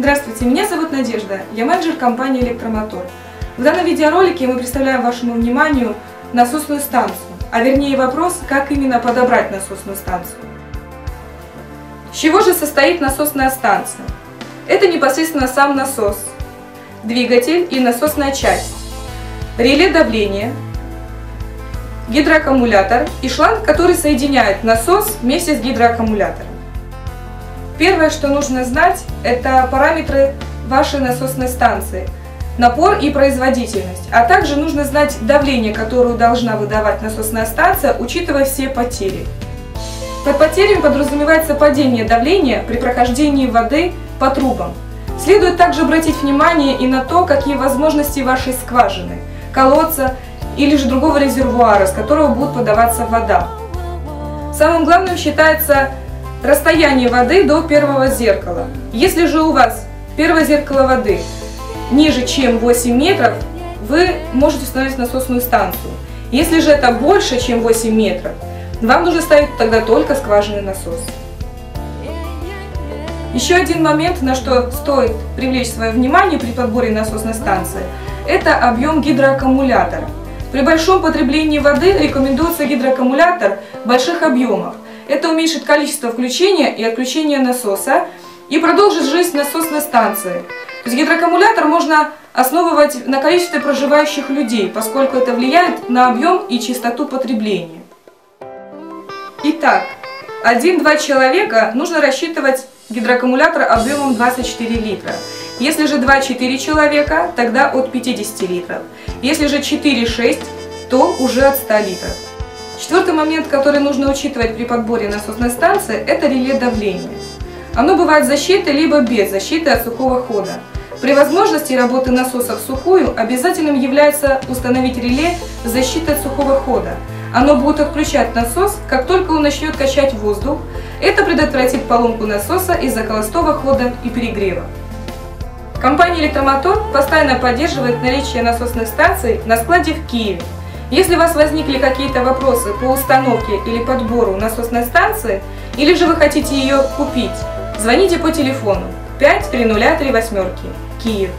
Здравствуйте, меня зовут Надежда, я менеджер компании «Электромотор». В данном видеоролике мы представляем вашему вниманию насосную станцию, а вернее вопрос, как именно подобрать насосную станцию. С чего же состоит насосная станция? Это непосредственно сам насос, двигатель и насосная часть, реле давления, гидроаккумулятор и шланг, который соединяет насос вместе с гидроаккумулятором. Первое, что нужно знать, это параметры вашей насосной станции, напор и производительность, а также нужно знать давление, которое должна выдавать насосная станция, учитывая все потери. Под потерями подразумевается падение давления при прохождении воды по трубам. Следует также обратить внимание и на то, какие возможности вашей скважины, колодца или же другого резервуара, с которого будет подаваться вода. Самым главным считается расстояние воды до первого зеркала. Если же у вас первое зеркало воды ниже, чем 8 метров, вы можете установить насосную станцию. Если же это больше, чем 8 метров, вам нужно ставить тогда только скважинный насос. Еще один момент, на что стоит привлечь свое внимание при подборе насосной станции, это объем гидроаккумулятора. При большом потреблении воды рекомендуется гидроаккумулятор больших объемов – это уменьшит количество включения и отключения насоса и продолжит жизнь насосной станции. То есть гидроаккумулятор можно основывать на количестве проживающих людей, поскольку это влияет на объем и частоту потребления. Итак, 1-2 человека нужно рассчитывать гидроаккумулятор объемом 24 литра. Если же 2-4 человека, тогда от 50 литров. Если же 4-6, то уже от 100 литров. Четвертый момент, который нужно учитывать при подборе насосной станции, это реле давления. Оно бывает защитой либо без защиты от сухого хода. При возможности работы насоса в сухую обязательным является установить реле защиты от сухого хода. Оно будет отключать насос, как только он начнет качать воздух. Это предотвратит поломку насоса из-за холостого хода и перегрева. Компания «Электромотор» постоянно поддерживает наличие насосных станций на складе в Киеве. Если у вас возникли какие-то вопросы по установке или подбору насосной станции, или же вы хотите ее купить, звоните по телефону 5 3 0 3 8 Киев.